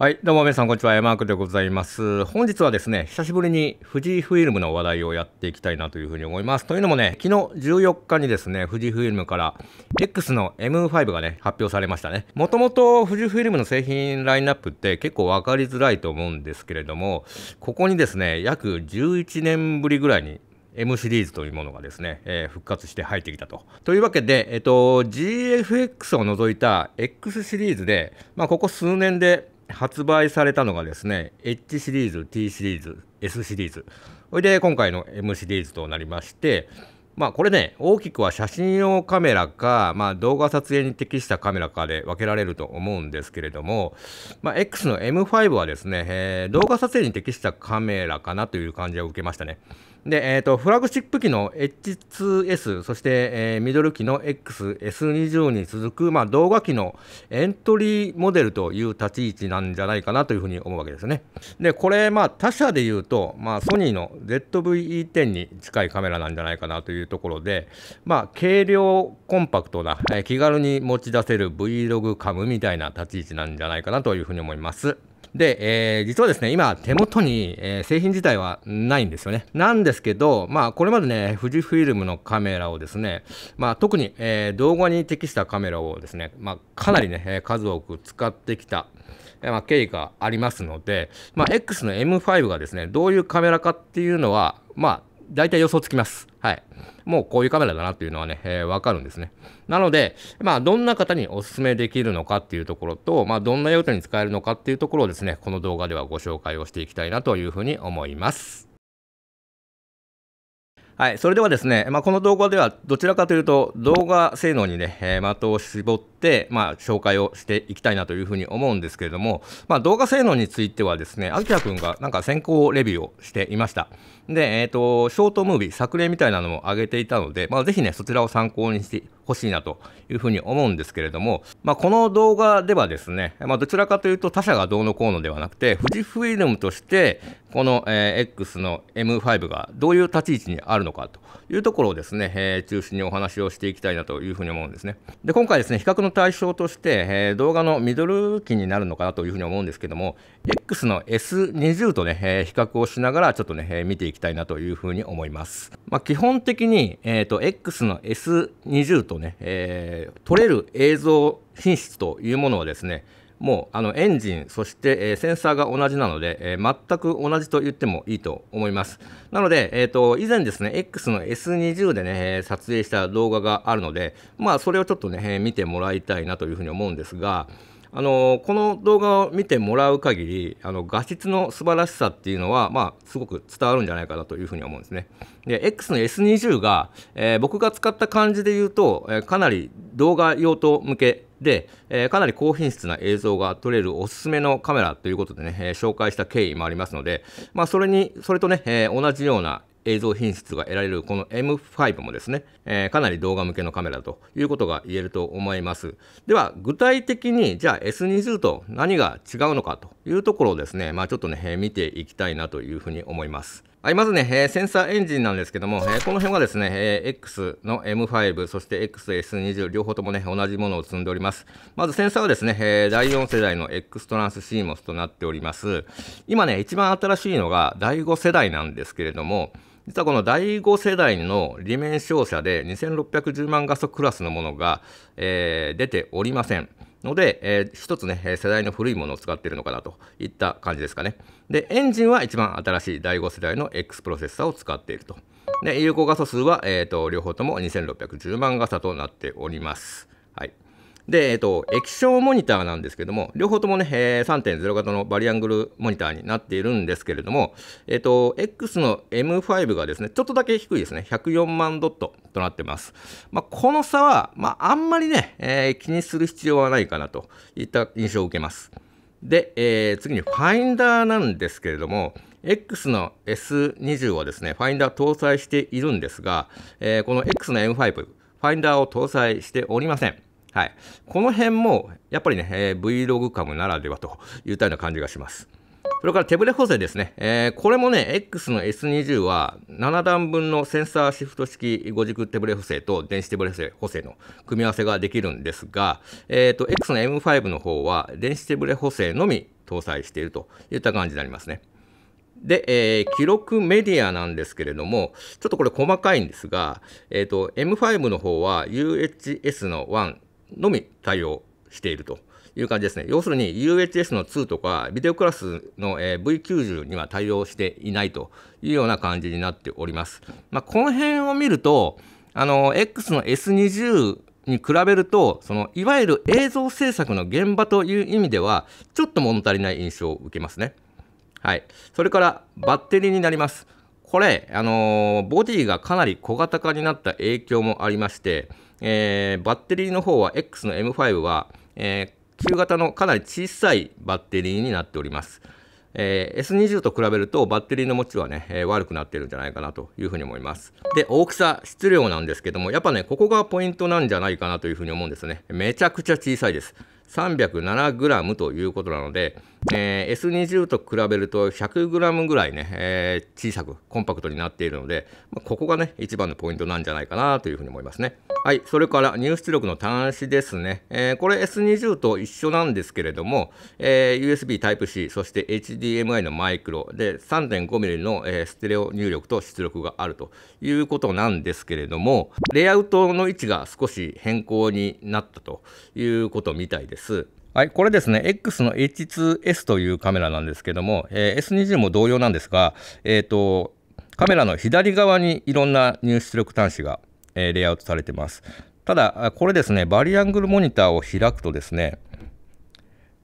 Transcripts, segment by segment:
はい、どうも皆さん、こんにちは。山クでございます。本日はですね、久しぶりに富士フイルムの話題をやっていきたいなというふうに思います。というのもね、昨日14日にですね、富士フイルムから X の M5 がね、発表されましたね。もともと富士フイルムの製品ラインナップって結構分かりづらいと思うんですけれども、ここにですね、約11年ぶりぐらいに M シリーズというものがですね、えー、復活して入ってきたと。というわけで、えっと、GFX を除いた X シリーズで、まあ、ここ数年で発売されたのがですね H シリーズ T シリーズ S シリーズそれで今回の M シリーズとなりましてまあこれね大きくは写真用カメラか、まあ、動画撮影に適したカメラかで分けられると思うんですけれども、まあ、X の M5 はですね、えー、動画撮影に適したカメラかなという感じを受けましたね。で、えーと、フラグシップ機の H2S、そして、えー、ミドル機の XS20 に続く、まあ、動画機のエントリーモデルという立ち位置なんじゃないかなというふうに思うわけですね。で、これ、まあ、他社で言うと、まあ、ソニーの ZV-E10 に近いカメラなんじゃないかなというところで、まあ、軽量コンパクトな、えー、気軽に持ち出せる Vlog カムみたいな立ち位置なんじゃないかなというふうに思います。で、えー、実はですね、今、手元に、えー、製品自体はないんですよね。なんですけど、まあ、これまでね、富士フィルムのカメラをですね、まあ、特に、えー、動画に適したカメラをですね、まあ、かなりね、数多く使ってきた、まあ、経緯がありますので、まあ、X の M5 がですね、どういうカメラかっていうのは、まあ、大体予想つきます。はい。もうこういうカメラだなっていうのはね、えー、わかるんですね。なので、まあ、どんな方にお勧めできるのかっていうところと、まあ、どんな用途に使えるのかっていうところをですね、この動画ではご紹介をしていきたいなというふうに思います。はい、それではですね、まあ、この動画ではどちらかというと動画性能にね、え、的を絞って、まあ、紹介をしていきたいなというふうに思うんですけれども、まあ、動画性能についてはですね、あきらくんがなんか先行レビューをしていました。で、えっ、ー、と、ショートムービー、作例みたいなのも上げていたので、まあ、ぜひね、そちらを参考にしてほしいなというふうに思うんですけれども、まあ、この動画ではですね、まあ、どちらかというと他社がどうのこうのではなくて、富士フイルムとして、この、えー、X の M5 がどういう立ち位置にあるののかというところをですね、えー、中心にお話をしていきたいなというふうに思うんですね。で、今回ですね、比較の対象として、えー、動画のミドル機になるのかなというふうに思うんですけども、X の S20 とね、えー、比較をしながらちょっとね、えー、見ていきたいなというふうに思います。まあ、基本的に、えーと、X の S20 とね、えー、撮れる映像品質というものはですね、もうあのエンジン、そして、え、センサーが同じなので、えー、全く同じと言ってもいいと思います。なので、えーと、以前ですね、X の S20 でね、撮影した動画があるので、まあ、それをちょっとね、見てもらいたいなというふうに思うんですが、あのこの動画を見てもらう限りあの画質の素晴らしさっていうのは、まあ、すごく伝わるんじゃないかなというふうに思うんですね。で X の S20 が、えー、僕が使った感じで言うと、えー、かなり動画用途向けで、えー、かなり高品質な映像が撮れるおすすめのカメラということでね、え紹介した経緯もありますので、まあ、それにそれとね、え同じような映像品質が得られるこの M5 もですね、えー、かなり動画向けのカメラということが言えると思います。では、具体的にじゃあ S20 と何が違うのかというところをですね、まあ、ちょっとね、えー、見ていきたいなというふうに思います。はい、まずね、えー、センサーエンジンなんですけども、えー、この辺はですね、えー、X の M5、そして XS20 両方ともね、同じものを積んでおります。まずセンサーはですね、え、第4世代の X トランス CMOS となっております。今ね、一番新しいのが第5世代なんですけれども、実はこの第5世代の裏面照射で2610万画素クラスのものが、え、出ておりません。ので、えー、一つね、世代の古いものを使っているのかなといった感じですかね。で、エンジンは一番新しい第5世代の X プロセッサーを使っていると。で、有効画素数は、えーと両方とも2610万画素となっております。で、えっと、液晶モニターなんですけども、両方ともね、え、3.0型のバリアングルモニターになっているんですけれども、えっと、X の M5 がですね、ちょっとだけ低いですね、104万ドットとなってます。まあ、この差は、まあ、あんまりね、えー、気にする必要はないかなといった印象を受けます。で、えー、次にファインダーなんですけれども、X の S20 はですね、ファインダー搭載しているんですが、えー、この X の M5、ファインダーを搭載しておりません。はい、この辺もやっぱりね、えー、Vlog カムならではといったような感じがします。それから手ブレ補正ですね。えー、これもね、X の S20 は7段分のセンサーシフト式5軸手ブレ補正と電子手ブレ補正の組み合わせができるんですが、えーと、X の M5 の方は電子手ブレ補正のみ搭載しているといった感じになりますね。で、えー、記録メディアなんですけれども、ちょっとこれ細かいんですが、えーと、M5 の方は UHS の1のみ対応しているという感じですね。要するに UHS の2とかビデオクラスの、え、V90 には対応していないというような感じになっております。まあ、この辺を見ると、あの X の S20 に比べるとそのいわゆる映像制作の現場という意味ではちょっと物足りない印象を受けますね。はい、それからバッテリーになります。これ、あのー、ボディがかなり小型化になった影響もありまして、えー、バッテリーの方は X の M5 は、えー、旧型のかなり小さいバッテリーになっております。えー、S20 と比べるとバッテリーの持ちはね、えー、悪くなってるんじゃないかなというふうに思います。で、大きさ、質量なんですけども、やっぱね、ここがポイントなんじゃないかなというふうに思うんですね。めちゃくちゃ小さいです。307g ということなので、えー、S20 と比べると 100g ぐらいね、えー、小さくコンパクトになっているので、まあ、ここがね一番のポイントなんじゃないかなというふうに思いますね。はいそれから入出力の端子ですね、えー、これ S20 と一緒なんですけれども、え USB Type-C そして HDMI のマイクロで 3.5mm の、えステレオ入力と出力があるということなんですけれどもレイアウトの位置が少し変更になったということみたいです。はい、これですね、X の H2S というカメラなんですけども、えー、S20 も同様なんですが、えーと、カメラの左側にいろんな入出力端子が、えー、レイアウトされてます。ただ、これですね、バリアングルモニターを開くとですね、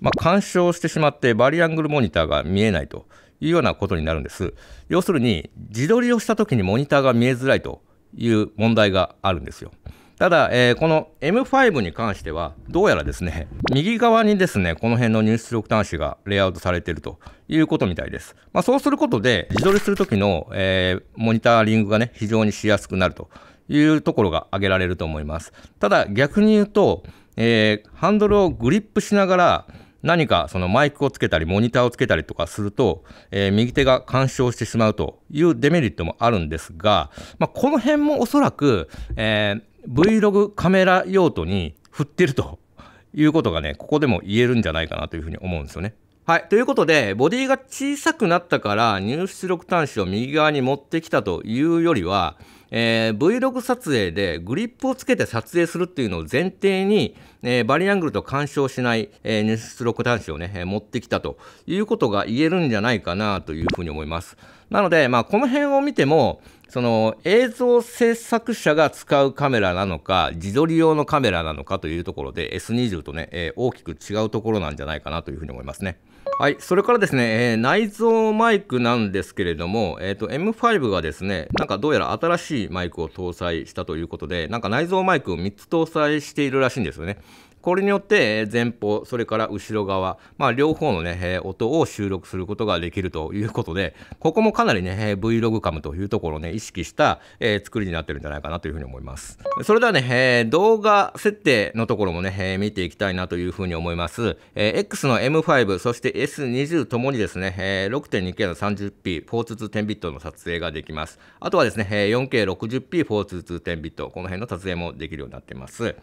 まあ、干渉してしまってバリアングルモニターが見えないというようなことになるんです。要するに、自撮りをした時にモニターが見えづらいという問題があるんですよ。ただ、えー、この M5 に関しては、どうやらですね、右側にですね、この辺の入出力端子がレイアウトされているということみたいです。まあ、そうすることで、自撮りするときの、えー、モニタリングがね、非常にしやすくなるというところが挙げられると思います。ただ、逆に言うと、えー、ハンドルをグリップしながら、何かそのマイクをつけたり、モニターをつけたりとかすると、えー、右手が干渉してしまうというデメリットもあるんですが、まあ、この辺もおそらく、えー Vlog カメラ用途に振ってるということがね、ここでも言えるんじゃないかなというふうに思うんですよね。はい。ということで、ボディが小さくなったから入出力端子を右側に持ってきたというよりは、えー、Vlog 撮影でグリップをつけて撮影するっていうのを前提に、えー、バリアングルと干渉しない、えー、入出力端子をねえ、持ってきたということが言えるんじゃないかなというふうに思います。なので、まあ、この辺を見ても、その映像制作者が使うカメラなのか、自撮り用のカメラなのかというところで S20 とね、えー、大きく違うところなんじゃないかなというふうに思いますね。はい、それからですね、えー、内蔵マイクなんですけれども、えーと、M5 がですね、なんかどうやら新しいマイクを搭載したということで、なんか内蔵マイクを3つ搭載しているらしいんですよね。これによって前方、それから後ろ側、まあ、両方のね、音を収録することができるということで、ここもかなりね、Vlog カムというところをね、意識した、えー、作りになってるんじゃないかなというふうに思います。それではね、えー、動画設定のところもね、えー、見ていきたいなというふうに思います。えー、X の M5、そして S20 ともにですね、えー、6.2K の 30p、42210ビットの撮影ができます。あとはですね、4K60p、42210ビット、この辺の撮影もできるようになっています。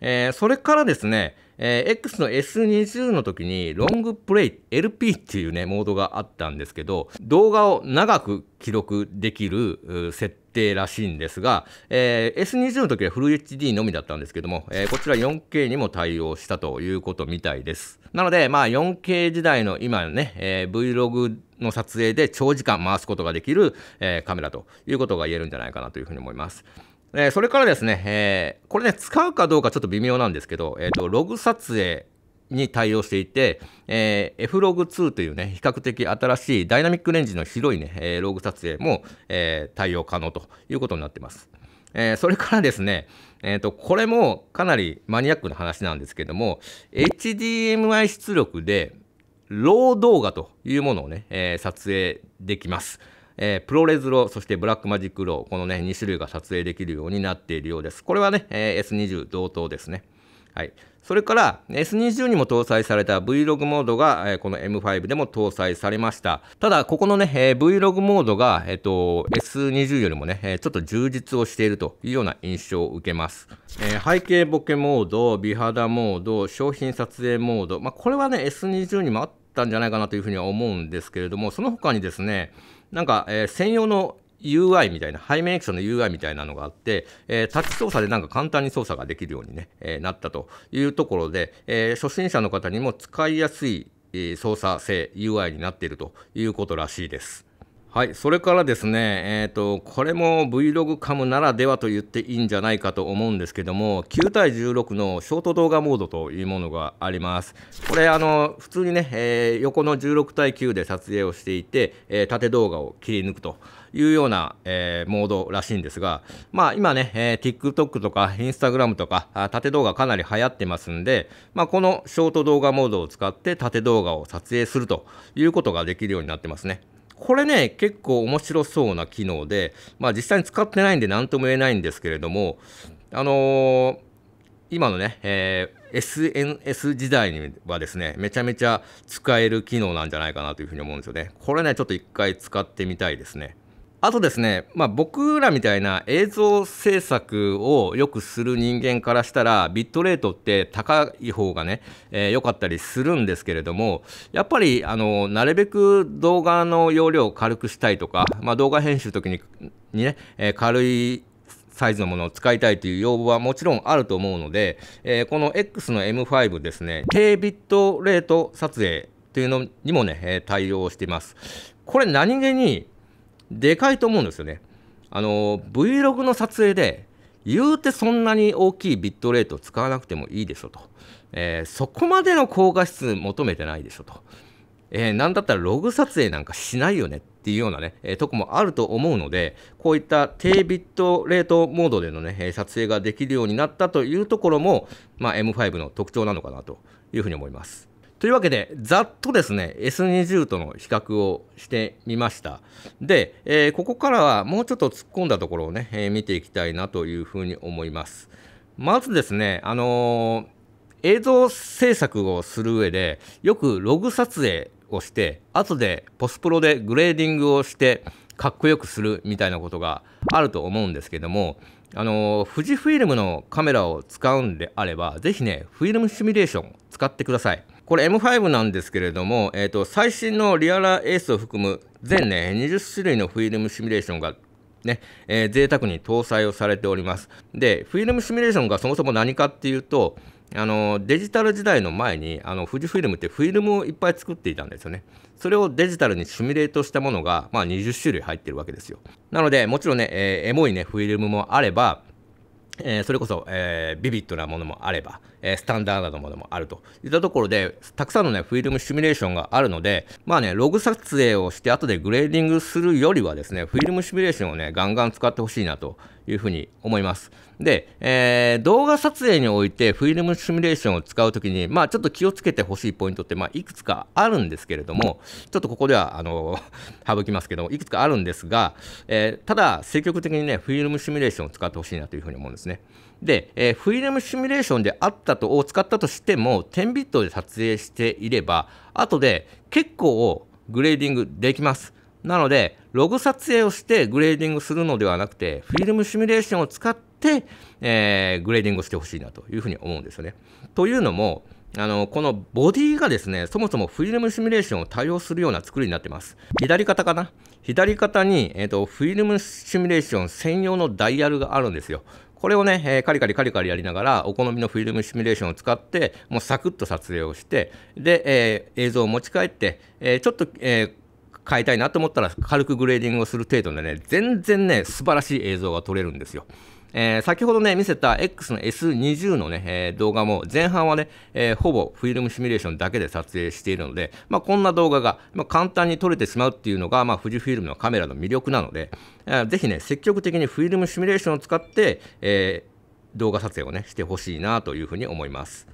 えー、それからですね、えー、X の S20 の時にロングプレイ LP っていうねモードがあったんですけど動画を長く記録できる設定らしいんですが、えー、S20 の時はフル HD のみだったんですけども、えー、こちら 4K にも対応したということみたいです。なのでまあ 4K 時代の今ね、えー、Vlog の撮影で長時間回すことができる、え、カメラということが言えるんじゃないかなというふうに思います。えー、それからですね、えー、これね、使うかどうかちょっと微妙なんですけど、えっ、ー、と、ログ撮影に対応していて、えー、F-Log2 というね、比較的新しいダイナミックレンジの広いね、えー、ログ撮影も、えー、対応可能ということになってます。えー、それからですね、えーと、これもかなりマニアックな話なんですけども、HDMI 出力で、ロー動画というものをね、えー、撮影できます。えー、 ProRes RAW、そして Blackmagic RAW、このね、2種類が撮影できるようになっているようです。これはね、えー、S20 同等ですね。はい。それから S20 にも搭載された Vlog モードが、この M5 でも搭載されました。ただ、ここのね、Vlog モードが、えーと、S20 よりもね、ちょっと充実をしているというような印象を受けます。えー、背景ボケモード、美肌モード、商品撮影モード、まあ、これはね、S20 にもあったんじゃないかなというふうには思うんですけれどもその他にですねなんか、えー、専用の UI みたいな、背面液晶の UI みたいなのがあって、えー、タッチ操作でなんか簡単に操作ができるようにね、えー、なったというところで、えー、初心者の方にも使いやすい、操作性 UI になっているということらしいです。はい、それからですね、えーと、これも Vlog カムならではと言っていいんじゃないかと思うんですけども、9対16のショート動画モードというものがあります。これ、あの普通にね、えー、横の16対9で撮影をしていて、えー、縦動画を切り抜くというような、えー、モードらしいんですが、まあ、今ね、え TikTok とか Instagram とか縦動画かなり流行ってますんで、まあ、このショート動画モードを使って縦動画を撮影するということができるようになってますね。これね、結構面白そうな機能で、まあ、実際に使ってないんで何とも言えないんですけれども、あのー、今のね、えー、SNS 時代にはですね、めちゃめちゃ使える機能なんじゃないかなというふうに思うんですよね。これね、ちょっと一回使ってみたいですね。あとですね、まあ、僕らみたいな映像制作をよくする人間からしたら、ビットレートって高い方がね、えー、良かったりするんですけれども、やっぱり、あの、なるべく動画の容量を軽くしたいとか、まあ、動画編集時ににね、えー、軽いサイズのものを使いたいという要望はもちろんあると思うので、えー、この X の M5 ですね、低ビットレート撮影というのにもね、対応しています。これ何気にでかいと思うんですよね。あの Vlog の撮影で言うてそんなに大きいビットレートを使わなくてもいいでしょと、えー、そこまでの高画質求めてないでしょと、えー、なんだったらログ撮影なんかしないよねっていうようなね、えー、とこもあると思うのでこういった低ビットレートモードでのね撮影ができるようになったというところも、まあ、M5 の特徴なのかなというふうに思います。というわけで、ざっとですね、S20 との比較をしてみました。で、えー、ここからはもうちょっと突っ込んだところをね、えー、見ていきたいなというふうに思います。まずですね、あのー、映像制作をする上で、よくログ撮影をして、後でポスプロでグレーディングをして、かっこよくするみたいなことがあると思うんですけども、あの富士フィルムのカメラを使うんであれば、ぜひね、フィルムシミュレーション使ってください。これ M5 なんですけれども、えーと、最新の REALA ACE を含む全ね、20種類のフィルムシミュレーションがね、えー、贅沢に搭載をされております。で、フィルムシミュレーションがそもそも何かっていうと、あのデジタル時代の前にあの富士フィルムってフィルムをいっぱい作っていたんですよね。それをデジタルにシミュレートしたものが、まあ、20種類入ってるわけですよ。なので、もちろんね、えー、エモいね、フィルムもあれば、えー、それこそ、えー、ビビッドなものもあれば、え、スタンダードなものもあるといったところで、たくさんのね、フィルムシミュレーションがあるので、まあね、ログ撮影をして後でグレーディングするよりはですね、フィルムシミュレーションをね、ガンガン使ってほしいなというふうに思います。で、えー、動画撮影においてフィルムシミュレーションを使うときに、まあちょっと気をつけてほしいポイントって、まあいくつかあるんですけれども、ちょっとここでは、あの、省きますけども、いくつかあるんですが、えー、ただ、積極的にね、フィルムシミュレーションを使ってほしいなというふうに思うんですね。で、えー、フィルムシミュレーションであったとを使ったとしても10ビットで撮影していれば後で結構グレーディングできます。なのでログ撮影をしてグレーディングするのではなくてフィルムシミュレーションを使って、えー、グレーディングをしてほしいなというふうに思うんですよね。というのもあのこのボディがですねそもそもフィルムシミュレーションを対応するような作りになってます。左肩かな？左肩に、えーとフィルムシミュレーション専用のダイヤルがあるんですよ。これをね、えー、カリカリカリカリやりながら、お好みのフィルムシミュレーションを使って、もうサクッと撮影をして、で、えー、映像を持ち帰って、えー、ちょっと、え変えたいなと思ったら、軽くグレーディングをする程度でね、全然ね、素晴らしい映像が撮れるんですよ。えー、先ほどね、見せた X の S20 のね、えー、動画も前半はね、えー、ほぼフィルムシミュレーションだけで撮影しているので、まあ、こんな動画が、まあ、簡単に撮れてしまうっていうのが、まあ、富士フィルムのカメラの魅力なので、えー、ぜひね、積極的にフィルムシミュレーションを使って、えー、動画撮影をね、してほしいなというふうに思います。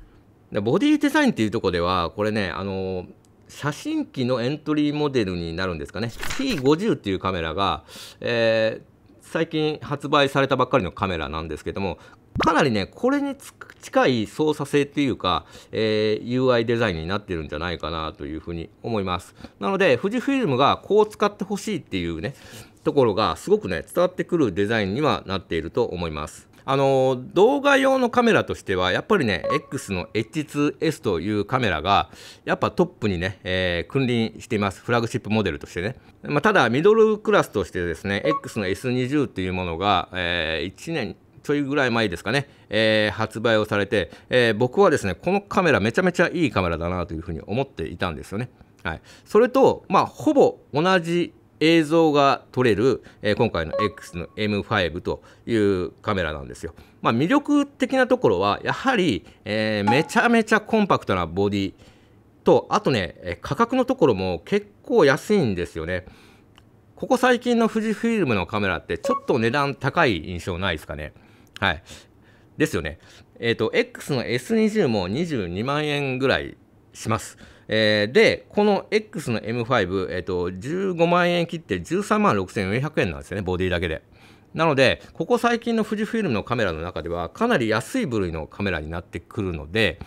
でボディデザインっていうとこでは、これね、あの写真機のエントリーモデルになるんですかね。T50 っていうカメラが、えー最近発売されたばっかりのカメラなんですけどもかなりねこれに近い操作性っていうか、えー、UI デザインになってるんじゃないかなというふうに思います。なので富士フィルムがこう使ってほしいっていうねところがすごくね伝わってくるデザインにはなっていると思います。あの動画用のカメラとしてはやっぱりね X の H2S というカメラがやっぱトップにね、えー、君臨しています。フラグシップモデルとしてね、まあ、ただミドルクラスとしてですね X の S20 っていうものが、えー、1年ちょいぐらい前ですかね、えー、発売をされて、えー、僕はですねこのカメラめちゃめちゃいいカメラだなというふうに思っていたんですよね。はい、それと、まあ、ほぼ同じ映像が撮れる、えー、今回の X の M5 というカメラなんですよ。まあ、魅力的なところはやはり、えー、めちゃめちゃコンパクトなボディとあとね価格のところも結構安いんですよね。ここ最近の富士フィルムのカメラってちょっと値段高い印象ないですかね。はい。ですよね。えっ、ー、と、X の S20 も22万円ぐらいします。えー、で、この X の M5、えーと、15万円切って13万6400円なんですよね、ボディだけで。なので、ここ最近の富士フィルムのカメラの中では、かなり安い部類のカメラになってくるので、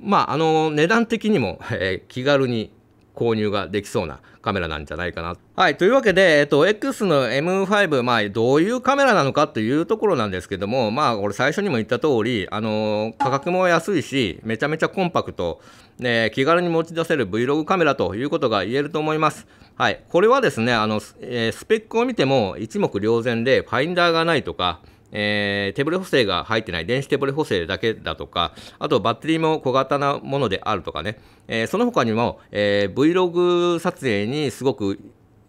まあ、あの値段的にも、えー、気軽に購入ができそうなカメラなんじゃないかな。はい。というわけで、えっと、X の M5、まあ、どういうカメラなのかというところなんですけども、まあ、これ最初にも言った通り、あの価格も安いし、めちゃめちゃコンパクト、ね、気軽に持ち出せる Vlog カメラということが言えると思います。はい。これはですね、あの、えー、スペックを見ても一目瞭然で、ファインダーがないとか、えー、手ブレ補正が入ってない電子手ブレ補正だけだとか、あとバッテリーも小型なものであるとかね、えー、その他にも、えー、Vlog 撮影にすごく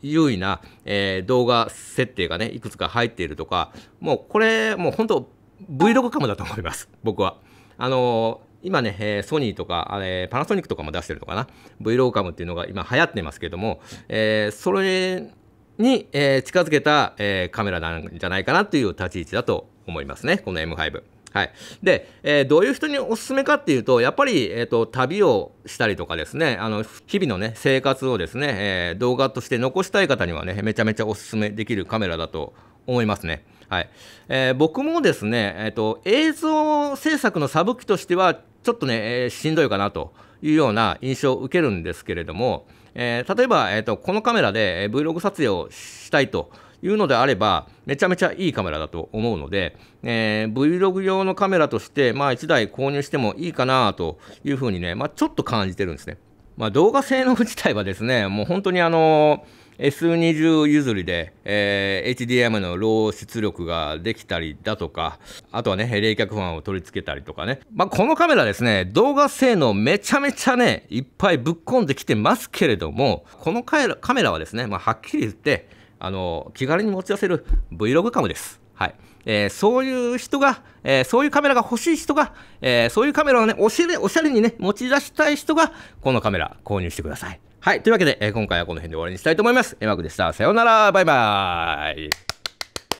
優位な、えー、動画設定がね、いくつか入っているとか、もうこれ、もう本当、Vlog カムだと思います、僕は。あのー今ね、え、ソニーとか、えー、パナソニックとかも出してるのかな、Vlog カムっていうのが今流行ってますけども、え、それに、えー、近づけた、えー、カメラなんじゃないかなという立ち位置だと思いますね、この M5。はい、で、えー、どういう人におすすめかっていうと、やっぱり、えーと、旅をしたりとかですね、あの日々の、ね、生活をですね、えー、動画として残したい方にはね、めちゃめちゃおすすめできるカメラだと思いますね。はいえー、僕もですね、えーと、映像制作のサブ機としては、ちょっとね、えー、しんどいかなというような印象を受けるんですけれども、えー、例えば、えーと、このカメラで Vlog 撮影をしたいというのであれば、めちゃめちゃいいカメラだと思うので、えー、Vlog 用のカメラとして、まあ、1台購入してもいいかなというふうにね、まあ、ちょっと感じてるんですね。まあ、動画性能自体はですね、もう本当にあのー S20 譲りで、えー、HDMI のロー出力ができたりだとか、あとはね、冷却ファンを取り付けたりとかね。まあ、このカメラですね、動画性能めちゃめちゃね、いっぱいぶっ込んできてますけれども、このカメラはですね、まあ、はっきり言って、あの、気軽に持ち出せる Vlog カムです。はい。えー、そういう人が、えー、そういうカメラが欲しい人が、えー、そういうカメラをね、おしゃれ、おしゃれにね、持ち出したい人が、このカメラ購入してください。はい。というわけで、え、今回はこの辺で終わりにしたいと思います。えマクでした。さようなら。バイバーイ。